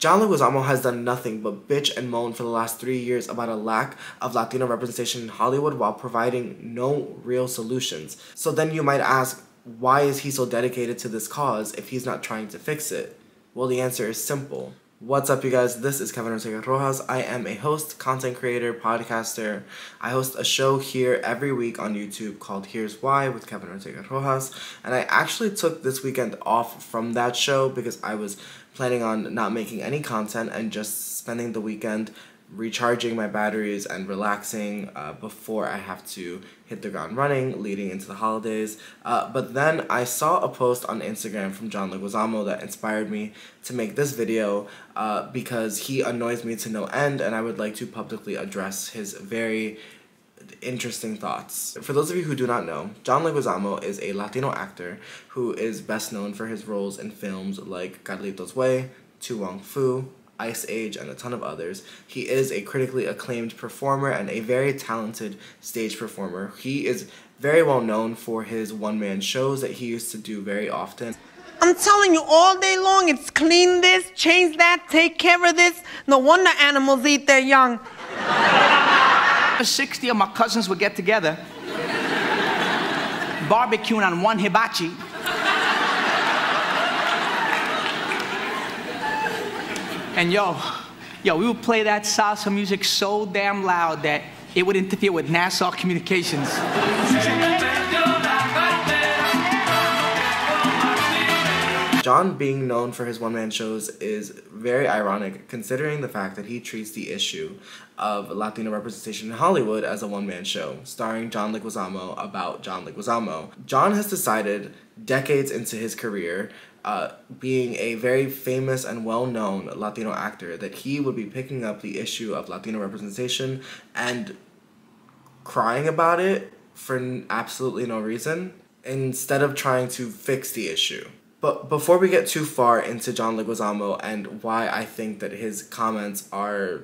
John Leguizamo has done nothing but bitch and moan for the last three years about a lack of Latino representation in Hollywood while providing no real solutions. So then you might ask, why is he so dedicated to this cause if he's not trying to fix it? Well, the answer is simple. What's up, you guys? This is Kevin Ortega Rojas. I am a host, content creator, podcaster. I host a show here every week on YouTube called Here's Why with Kevin Ortega Rojas. And I actually took this weekend off from that show because I was planning on not making any content and just spending the weekend recharging my batteries and relaxing uh, before I have to hit the ground running leading into the holidays. Uh, but then I saw a post on Instagram from John Leguizamo that inspired me to make this video uh, because he annoys me to no end and I would like to publicly address his very interesting thoughts. For those of you who do not know, John Leguizamo is a Latino actor who is best known for his roles in films like Carlito's Way, To Wong Foo, Ice Age, and a ton of others. He is a critically acclaimed performer and a very talented stage performer. He is very well known for his one-man shows that he used to do very often. I'm telling you all day long, it's clean this, change that, take care of this. No wonder animals eat their young. 60 of my cousins would get together, barbecuing on one hibachi. And yo, yo, we would play that salsa music so damn loud that it would interfere with NASA communications. John being known for his one-man shows is very ironic considering the fact that he treats the issue of Latino representation in Hollywood as a one-man show starring John Leguizamo about John Leguizamo. John has decided decades into his career uh, being a very famous and well-known Latino actor that he would be picking up the issue of Latino representation and crying about it for absolutely no reason instead of trying to fix the issue. But before we get too far into John Leguizamo and why I think that his comments are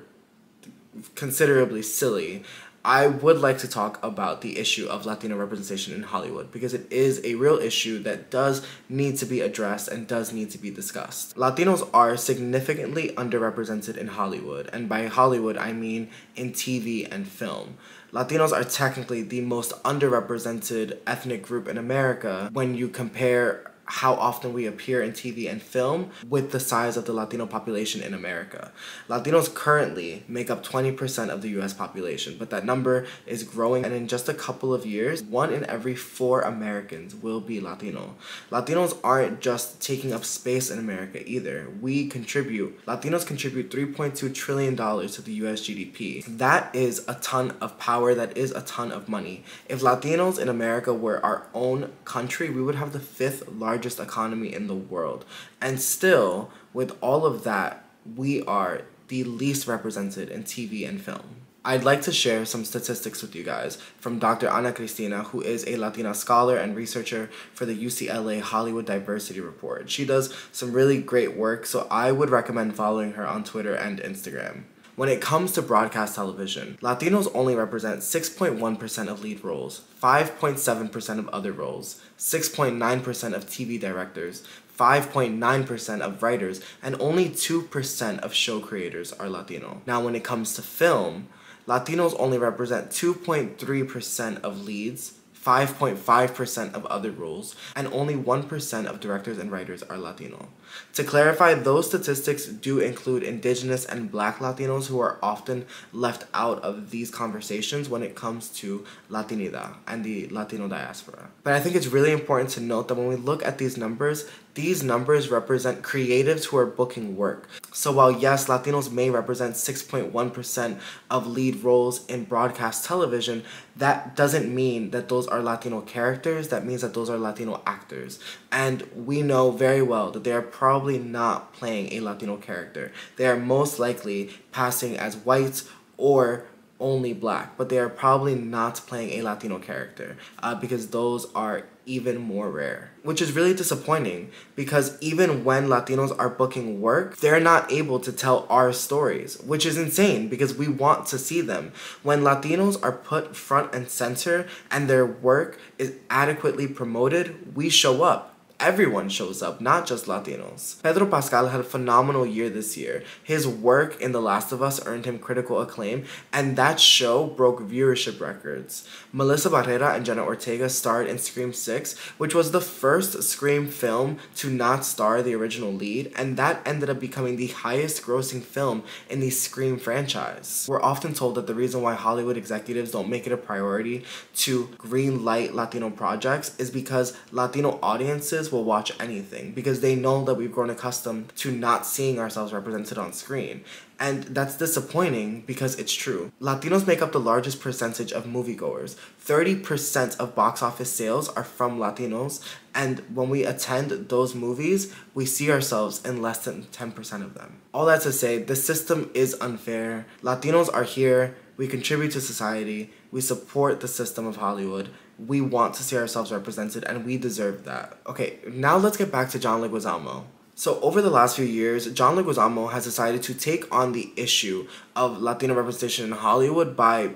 considerably silly, I would like to talk about the issue of Latino representation in Hollywood because it is a real issue that does need to be addressed and does need to be discussed. Latinos are significantly underrepresented in Hollywood, and by Hollywood I mean in TV and film. Latinos are technically the most underrepresented ethnic group in America when you compare how often we appear in TV and film with the size of the Latino population in America. Latinos currently make up 20% of the US population, but that number is growing and in just a couple of years, one in every four Americans will be Latino. Latinos aren't just taking up space in America either. We contribute, Latinos contribute $3.2 trillion to the US GDP. That is a ton of power, that is a ton of money. If Latinos in America were our own country, we would have the fifth largest largest economy in the world. And still, with all of that, we are the least represented in TV and film. I'd like to share some statistics with you guys from Dr. Ana-Christina, who is a Latina scholar and researcher for the UCLA Hollywood Diversity Report. She does some really great work, so I would recommend following her on Twitter and Instagram. When it comes to broadcast television, Latinos only represent 6.1% of lead roles, 5.7% of other roles, 6.9% of TV directors, 5.9% of writers, and only 2% of show creators are Latino. Now, when it comes to film, Latinos only represent 2.3% of leads, 5.5% of other roles, and only 1% of directors and writers are Latino. To clarify, those statistics do include indigenous and black Latinos who are often left out of these conversations when it comes to Latinidad and the Latino diaspora. But I think it's really important to note that when we look at these numbers, these numbers represent creatives who are booking work. So while yes, Latinos may represent 6.1% of lead roles in broadcast television, that doesn't mean that those are Latino characters, that means that those are Latino actors. And we know very well that they are probably not playing a Latino character. They are most likely passing as white or only black, but they are probably not playing a Latino character uh, because those are even more rare. Which is really disappointing because even when Latinos are booking work, they're not able to tell our stories, which is insane because we want to see them. When Latinos are put front and center and their work is adequately promoted, we show up Everyone shows up, not just Latinos. Pedro Pascal had a phenomenal year this year. His work in The Last of Us earned him critical acclaim, and that show broke viewership records. Melissa Barrera and Jenna Ortega starred in Scream 6, which was the first Scream film to not star the original lead, and that ended up becoming the highest grossing film in the Scream franchise. We're often told that the reason why Hollywood executives don't make it a priority to green light Latino projects is because Latino audiences will watch anything because they know that we've grown accustomed to not seeing ourselves represented on screen. And that's disappointing because it's true. Latinos make up the largest percentage of moviegoers. 30% of box office sales are from Latinos, and when we attend those movies, we see ourselves in less than 10% of them. All that to say, the system is unfair. Latinos are here, we contribute to society, we support the system of Hollywood, we want to see ourselves represented, and we deserve that. Okay, now let's get back to John Leguizamo. So over the last few years, John Leguizamo has decided to take on the issue of Latino representation in Hollywood by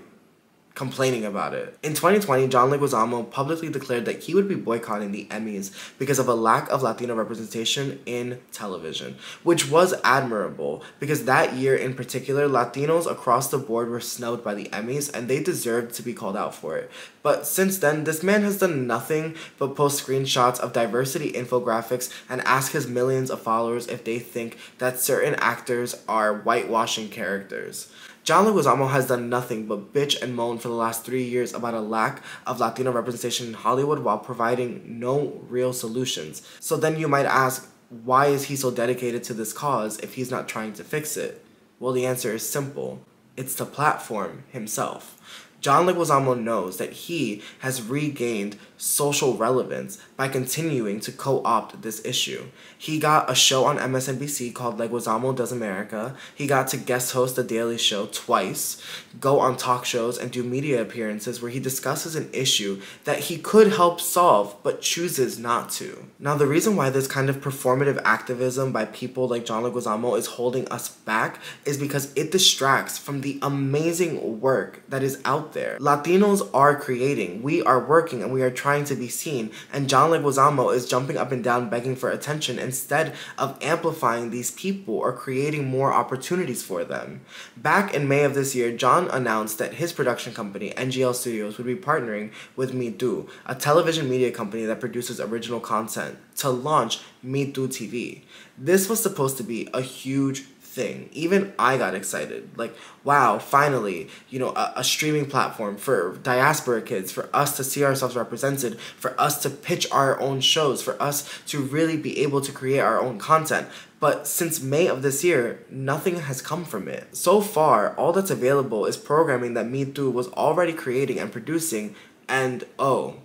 complaining about it. In 2020, John Leguizamo publicly declared that he would be boycotting the Emmys because of a lack of Latino representation in television, which was admirable because that year in particular, Latinos across the board were snubbed by the Emmys and they deserved to be called out for it. But since then, this man has done nothing but post screenshots of diversity infographics and ask his millions of followers if they think that certain actors are whitewashing characters. John Leguizamo has done nothing but bitch and moan for the last three years about a lack of Latino representation in Hollywood while providing no real solutions. So then you might ask, why is he so dedicated to this cause if he's not trying to fix it? Well, the answer is simple it's the platform himself. John Leguizamo knows that he has regained social relevance by continuing to co-opt this issue. He got a show on MSNBC called Leguizamo Does America. He got to guest host The Daily Show twice, go on talk shows and do media appearances where he discusses an issue that he could help solve but chooses not to. Now the reason why this kind of performative activism by people like John Leguizamo is holding us back is because it distracts from the amazing work that is out there. Latinos are creating, we are working, and we are trying to be seen, and John Leguizamo is jumping up and down begging for attention instead of amplifying these people or creating more opportunities for them. Back in May of this year, John announced that his production company, NGL Studios, would be partnering with mitú, a television media company that produces original content, to launch mitú TV. This was supposed to be a huge thing. Even I got excited. Like, wow, finally, you know, a, a, streaming platform for diaspora kids, for us to see ourselves represented, for us to pitch our own shows, for us to really be able to create our own content. But since May of this year, nothing has come from it. So far, all that's available is programming that mitú was already creating and producing, and oh,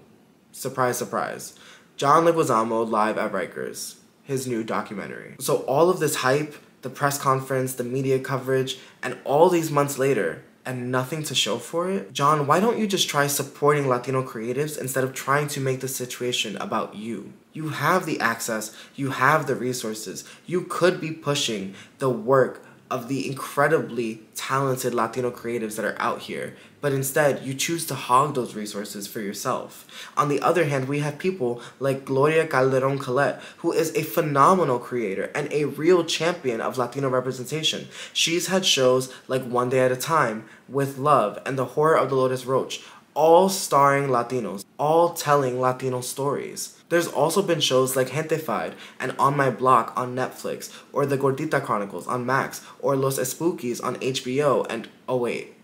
surprise, surprise, John Leguizamo live at Rikers, his new documentary. So all of this hype, the press conference, the media coverage, and all these months later, and nothing to show for it? John, why don't you just try supporting Latino creatives instead of trying to make the situation about you? You have the access, you have the resources, you could be pushing the work of the incredibly talented Latino creatives that are out here, but instead you choose to hog those resources for yourself. On the other hand, we have people like Gloria Calderon Kellett, who is a phenomenal creator and a real champion of Latino representation. She's had shows like One Day at a Time, With Love, and The Horror of Dolores Roach, all starring Latinos, all telling Latino stories. There's also been shows like Gentefied and On My Block on Netflix, or The Gordita Chronicles on Max, or Los Espookys on HBO, and oh wait,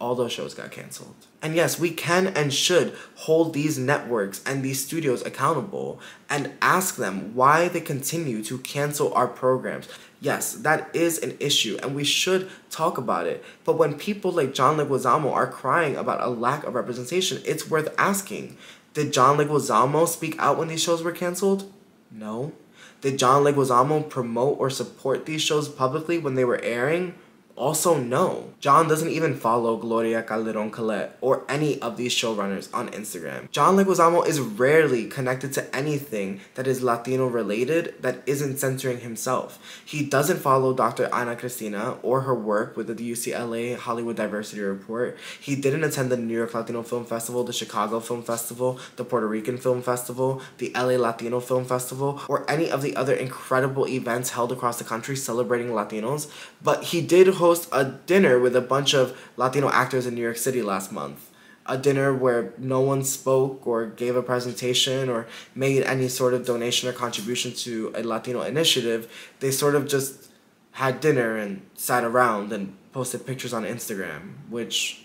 all those shows got canceled. And yes, we can and should hold these networks and these studios accountable and ask them why they continue to cancel our programs. Yes, that is an issue and we should talk about it. But when people like John Leguizamo are crying about a lack of representation, it's worth asking. Did John Leguizamo speak out when these shows were canceled? No. Did John Leguizamo promote or support these shows publicly when they were airing? Also, no, John doesn't even follow Gloria Calderon Kellett or any of these showrunners on Instagram. John Leguizamo is rarely connected to anything that is Latino related that isn't censoring himself. He doesn't follow Dr. Ana-Christina or her work with the UCLA Hollywood Diversity Report. He didn't attend the New York Latino Film Festival, the Chicago Film Festival, the Puerto Rican Film Festival, the LA Latino Film Festival, or any of the other incredible events held across the country celebrating Latinos. But he did host a dinner with a bunch of Latino actors in New York City last month a dinner where no one spoke or gave a presentation or made any sort of donation or contribution to a Latino initiative. They sort of just had dinner and sat around and posted pictures on Instagram, which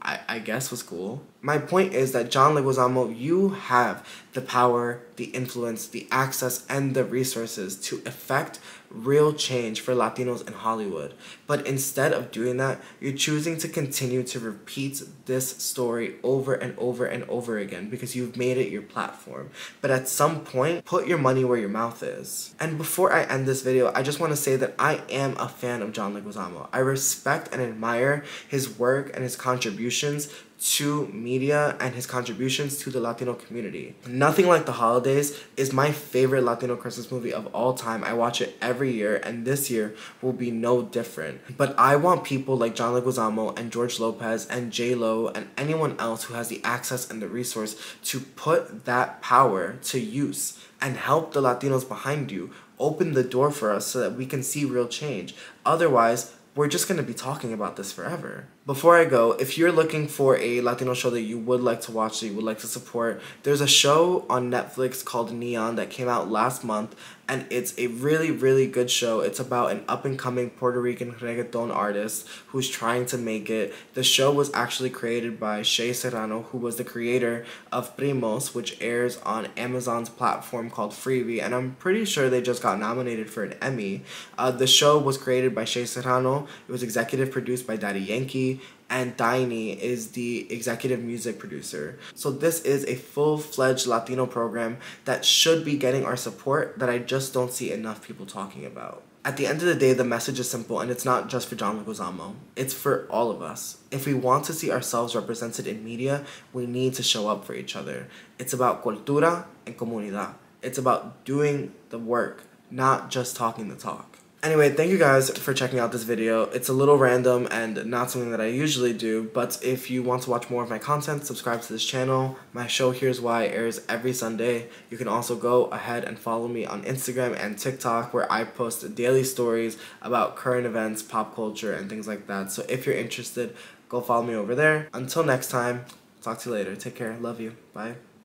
I, I guess was cool. My point is that John Leguizamo, you have the power, the influence, the access, and the resources to effect real change for Latinos in Hollywood. But instead of doing that, you're choosing to continue to repeat this story over and over and over again because you've made it your platform. But at some point, put your money where your mouth is. And before I end this video, I just want to say that I am a fan of John Leguizamo. I respect and admire his work and his contributions to media and his contributions to the Latino community. Nothing Like the Holidays is my favorite Latino Christmas movie of all time. I watch it every year, and this year will be no different. But I want people like John Leguizamo and George Lopez and J Lo and anyone else who has the access and the resource to put that power to use and help the Latinos behind you open the door for us so that we can see real change. Otherwise, we're just going to be talking about this forever. Before I go, if you're looking for a Latino show that you would like to watch, that you would like to support, there's a show on Netflix called Neon that came out last month, and it's a really, really good show. It's about an up and coming Puerto Rican reggaeton artist who's trying to make it. The show was actually created by Shea Serrano, who was the creator of Primos, which airs on Amazon's platform called Freevee, and I'm pretty sure they just got nominated for an Emmy. Uh, the show was created by Shea Serrano, it was executive produced by Daddy Yankee and Tainy is the executive music producer. So this is a full-fledged Latino program that should be getting our support that I just don't see enough people talking about. At the end of the day, the message is simple, and it's not just for John Leguizamo. It's for all of us. If we want to see ourselves represented in media, we need to show up for each other. It's about cultura and comunidad. It's about doing the work, not just talking the talk. Anyway, thank you guys for checking out this video. It's a little random and not something that I usually do, but if you want to watch more of my content, subscribe to this channel. My show Here's Why airs every Sunday. You can also go ahead and follow me on Instagram and TikTok where I post daily stories about current events, pop culture, and things like that. So if you're interested, go follow me over there. Until next time, talk to you later. Take care. Love you. Bye.